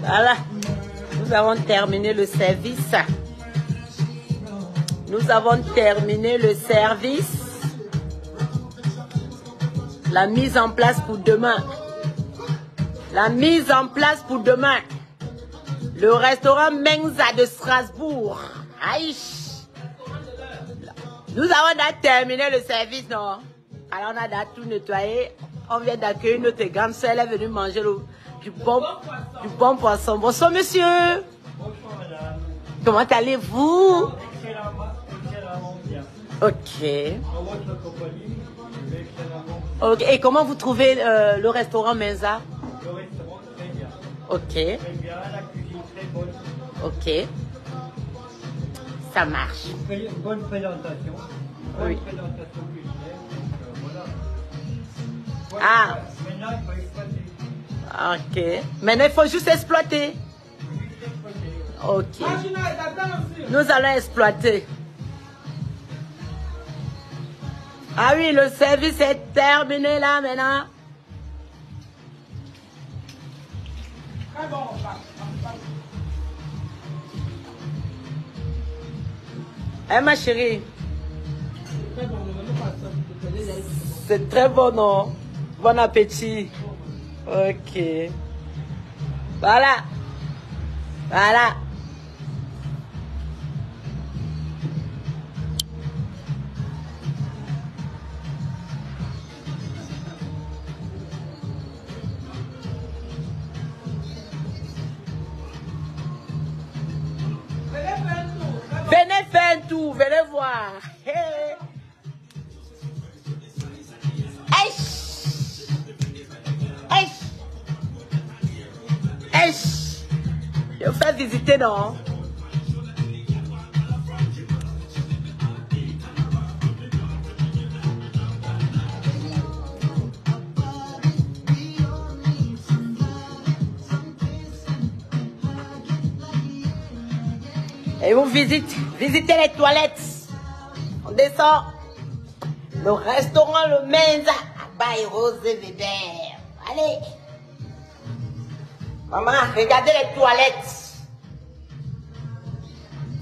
Voilà, nous avons terminé le service. Nous avons terminé le service. La mise en place pour demain. La mise en place pour demain. Le restaurant Menza de Strasbourg. Aïe. Nous avons terminé le service, non? Alors on a tout nettoyé. On vient d'accueillir notre grande soeur. Elle est venue manger du, bon, du bon poisson. Bonsoir, monsieur. Bonsoir madame. Comment allez-vous? Ok. Ok. Et comment vous trouvez euh, le restaurant Menza? Ok. Très bien, la cuisine très bonne. Ok. Ça marche. Bonne présentation. Bonne Oui. présentation. Donc, euh, voilà. Voilà. Ah. Maintenant, il faut exploiter. Ok. Maintenant, il faut juste exploiter. Juste exploiter. Ok. Nous allons exploiter. Ah oui, le service est terminé là maintenant. Eh ma chérie. C'est très bon, non? Bon appétit. Ok. Voilà. Voilà. Un tour, venez voir. Hey. Aïe. Aïe. Je faire visiter, non? Et vous visitez, visitez les toilettes. On descend. Le restaurant Le Menza à Baye Rose Weber. Allez. Maman, regardez les toilettes.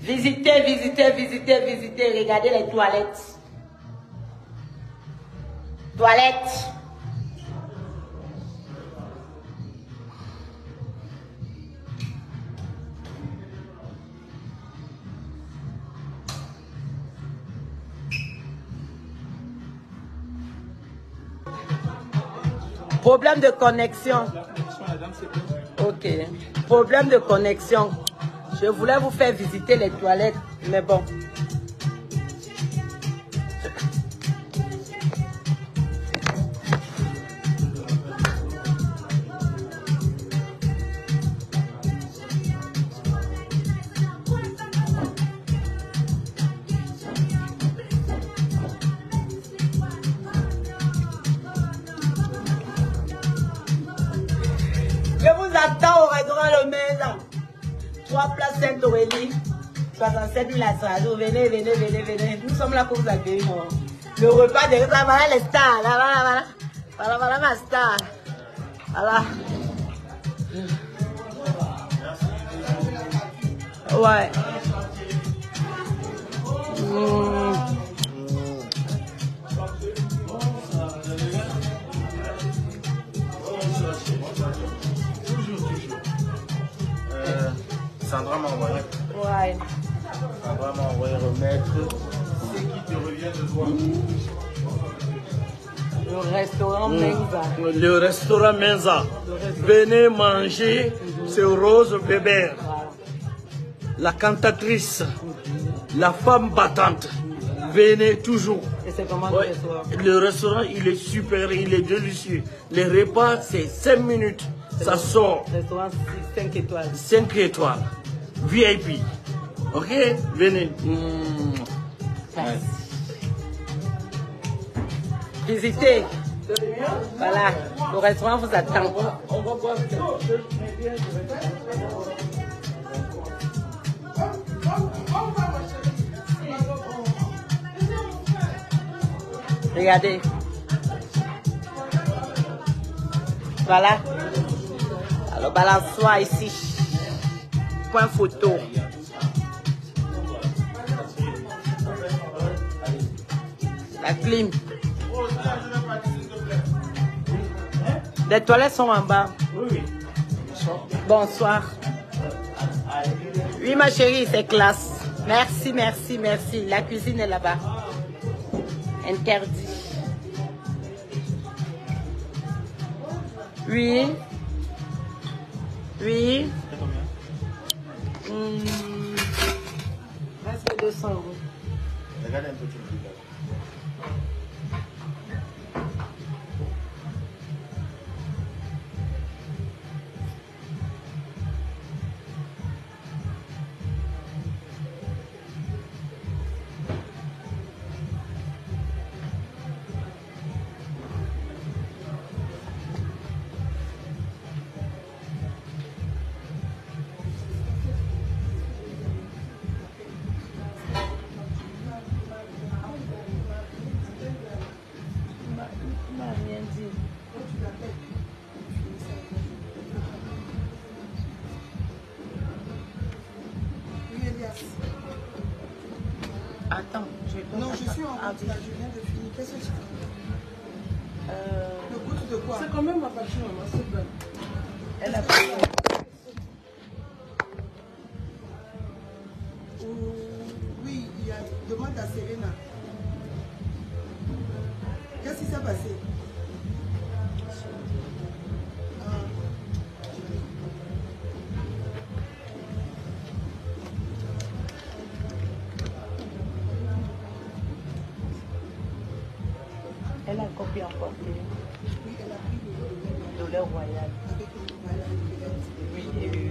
Visitez, visitez, visitez, visitez. Regardez les toilettes. Toilettes. Problème de connexion. Ok. Problème de connexion. Je voulais vous faire visiter les toilettes, mais bon. 67 000 à. Venez, venez, venez, venez. Nous sommes là pour vous accueillir. Le repas de ça, voilà les stars. Là, voilà, voilà. Voilà, voilà ma star. Voilà. Ouais. Mmh. Sandra m'a envoyé, Ouais. Sandra m'a envoyé remettre ce qui te revient de toi. Le restaurant Menza. Le restaurant Menza. Venez manger, c'est Rose Voilà. la cantatrice, la femme battante. Venez toujours. Et c'est comment le restaurant Le restaurant, il est super, il est délicieux. Les repas, c'est 5 minutes. Ça sort Restaurant 5 étoiles. 5 étoiles. VIP. Ok Venez. Visitez. Voilà, le restaurant vous attend. On va boire. Regardez. Voilà. Alors, balançoire ici. Point photo. La clim. Les toilettes sont en bas. Bonsoir. Oui, ma chérie, c'est classe. Merci, merci, merci. La cuisine est là-bas. Interdit. Oui. Oui. Hmm. Presque 200 euros. Regarde un peu route là, je viens de finir. Qu'est-ce que tu fais euh, Le goût de quoi? C'est quand même ma voiture, maman, c'est bonne. Elle a Ou- Copié encore Oui, elle a pris le de douleur royale. Oui, et plus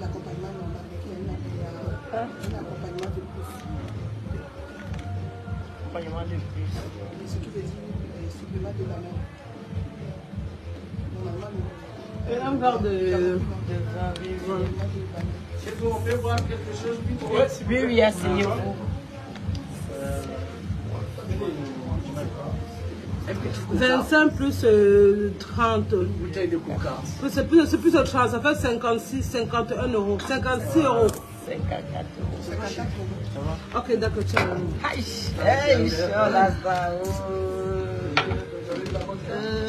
l'accompagnement normal. mais un accompagnement de plus. Accompagnement de plus. Ce qui veut dire supplément de la main. Un verre de... De vin, oui, peut boire quelque chose Oui, oui, asseyez-vous. 25 plus euh, 30. Bouteille de coca. C'est plus, c'est plus de 30, ça fait 56, 51 euros. 56 euros. 54 euros. Ok, d'accord, tiens. Aïe, aïe, là, ça. Euh, euh.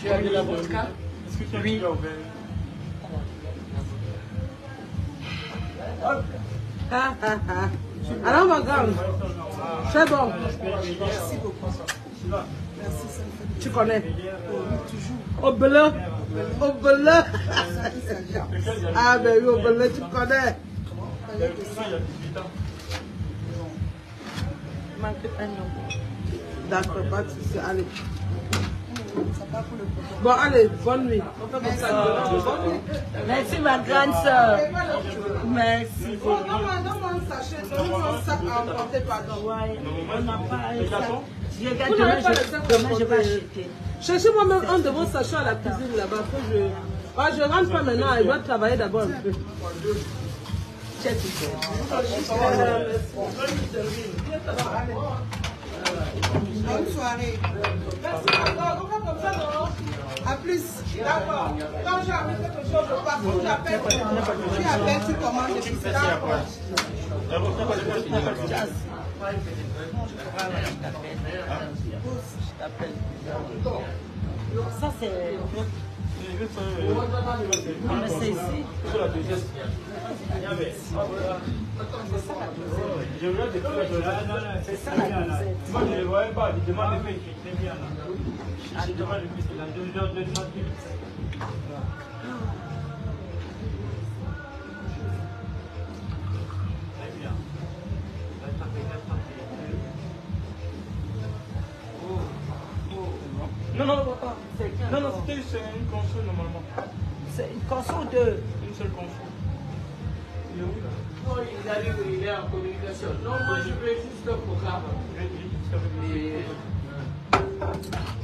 Tu as de la vodka? Oui. Alors, ma grande, c'est bon. Merci beaucoup. Merci, ça me fait plaisir. Tu connais? Oui, toujours. Au bleu. Au bleu. Ah, ben oui, au bleu, tu connais. D'accord, pas de souci. Allez. Ça part pour le projet. Bon, allez, bonne nuit. On fait comme ça. Bonne nuit. Merci, ma grande soeur. Merci. Oh, donne-moi donne-moi un sachet, donne-moi un sac à emporter, pardon. Ouais, on n'a pas un sac. Je regarde Vous demain, n'avez pas le je, sac demain, à je vais emporter. acheter. Cherchez-moi même un de vos sachets à la cuisine là-bas. Je... Ah, je rentre pas maintenant, il doit travailler d'abord un peu. Check it. Bonne soirée. À plus. D'accord. Quand j'ai amené quelque chose, je. Faut que j'appelle. Tu appelles, tu commandes c'est ça. Ça, c'est. On me sait ici. Je depuis la journée. C'est ça la. Moi, je ne le voyais pas. Je demande de qui très bien. là. Non, non, papa. Non, non, c'était c'est une console normalement. C'est une console de. Une seule console. Le Quand il arrive, il est en communication. Non, moi je vais juste au programme. Et... Moi, je vais juste au programme.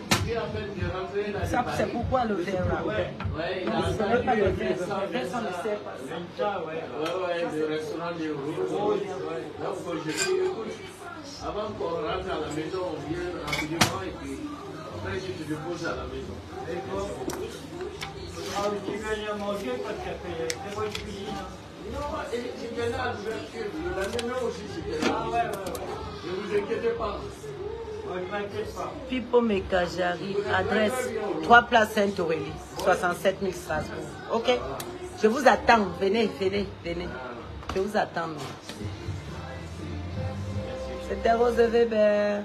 Ça, c'est pourquoi le verre là? Ouais, il a Ce n'est pas le verre, le verre, ça ne sert pas. Ouais, ouais, le restaurant des Rouges. Donc, je dis, écoute, avant qu'on rentre à la maison, on vient rapidement et puis après, je te dépose à la maison. Ah oui, tu viens à manger parce que c'est moi qui cuisine. Non, et j'étais là à l'ouverture. Le lendemain aussi, j'étais là. Ah ouais, ouais, ouais. Ne vous inquiétez pas. Pipo Mekajari, adresse 3 Place Sainte-Aurélie, 67 000 Strasbourg. Ok? Je vous attends. Venez, venez, venez. Je vous attends. C'était Rose Weber.